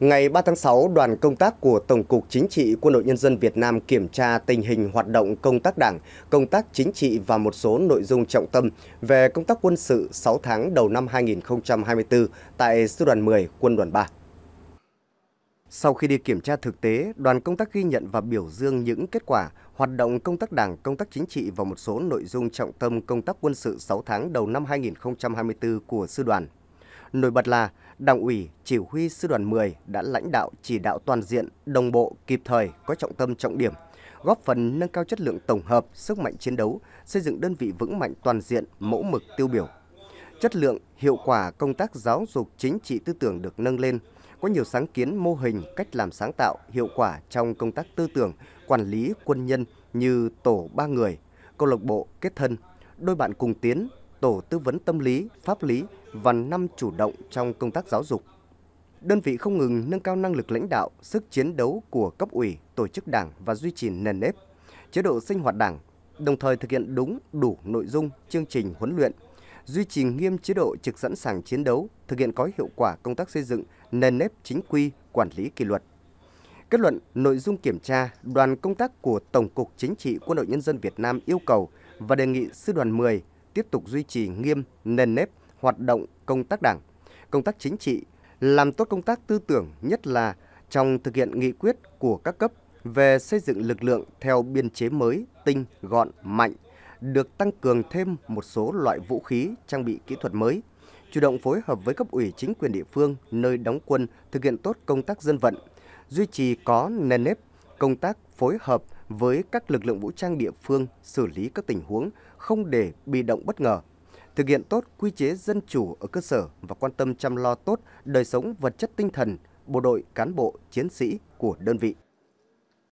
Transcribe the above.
Ngày 3 tháng 6, đoàn công tác của Tổng cục Chính trị Quân đội Nhân dân Việt Nam kiểm tra tình hình hoạt động công tác đảng, công tác chính trị và một số nội dung trọng tâm về công tác quân sự 6 tháng đầu năm 2024 tại Sư đoàn 10, Quân đoàn 3. Sau khi đi kiểm tra thực tế, đoàn công tác ghi nhận và biểu dương những kết quả hoạt động công tác đảng, công tác chính trị và một số nội dung trọng tâm công tác quân sự 6 tháng đầu năm 2024 của sư đoàn. Nổi bật là Đảng ủy, Chỉ huy Sư đoàn 10 đã lãnh đạo chỉ đạo toàn diện, đồng bộ, kịp thời, có trọng tâm trọng điểm, góp phần nâng cao chất lượng tổng hợp, sức mạnh chiến đấu, xây dựng đơn vị vững mạnh toàn diện, mẫu mực tiêu biểu. Chất lượng, hiệu quả công tác giáo dục chính trị tư tưởng được nâng lên, có nhiều sáng kiến mô hình cách làm sáng tạo, hiệu quả trong công tác tư tưởng, quản lý quân nhân như tổ ba người, câu lạc bộ kết thân, đôi bạn cùng tiến, tổ tư vấn tâm lý, pháp lý và năm chủ động trong công tác giáo dục. Đơn vị không ngừng nâng cao năng lực lãnh đạo, sức chiến đấu của cấp ủy, tổ chức đảng và duy trì nền nếp, chế độ sinh hoạt đảng, đồng thời thực hiện đúng, đủ nội dung, chương trình huấn luyện, duy trì nghiêm chế độ trực sẵn sàng chiến đấu, thực hiện có hiệu quả công tác xây dựng nền nếp chính quy, quản lý kỷ luật. Kết luận nội dung kiểm tra, đoàn công tác của Tổng cục Chính trị Quân đội Nhân dân Việt Nam yêu cầu và đề nghị Sư đoàn 10 tiếp tục duy trì nghiêm nền nếp hoạt động công tác đảng, công tác chính trị, làm tốt công tác tư tưởng nhất là trong thực hiện nghị quyết của các cấp về xây dựng lực lượng theo biên chế mới, tinh, gọn, mạnh, được tăng cường thêm một số loại vũ khí, trang bị kỹ thuật mới, chủ động phối hợp với cấp ủy chính quyền địa phương nơi đóng quân thực hiện tốt công tác dân vận, duy trì có nền nếp công tác phối hợp với các lực lượng vũ trang địa phương xử lý các tình huống không để bị động bất ngờ, thực hiện tốt quy chế dân chủ ở cơ sở và quan tâm chăm lo tốt đời sống vật chất tinh thần bộ đội cán bộ chiến sĩ của đơn vị.